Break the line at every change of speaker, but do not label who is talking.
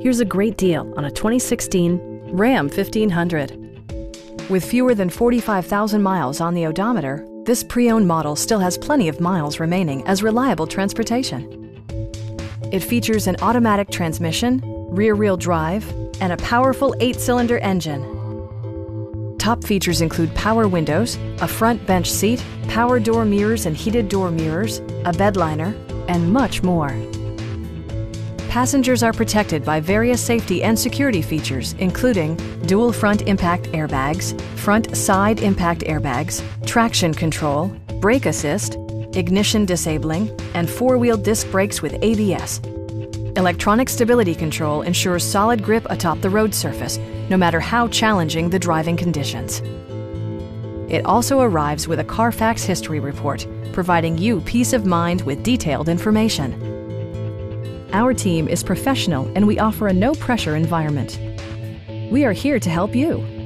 Here's a great deal on a 2016 Ram 1500. With fewer than 45,000 miles on the odometer, this pre-owned model still has plenty of miles remaining as reliable transportation. It features an automatic transmission, rear-wheel drive, and a powerful eight-cylinder engine. Top features include power windows, a front bench seat, power door mirrors and heated door mirrors, a bed liner, and much more. Passengers are protected by various safety and security features, including dual front impact airbags, front side impact airbags, traction control, brake assist, ignition disabling, and four-wheel disc brakes with ABS. Electronic stability control ensures solid grip atop the road surface, no matter how challenging the driving conditions. It also arrives with a Carfax history report, providing you peace of mind with detailed information. Our team is professional and we offer a no pressure environment. We are here to help you.